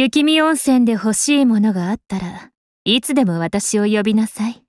雪見温泉で欲しいものがあったらいつでも私を呼びなさい。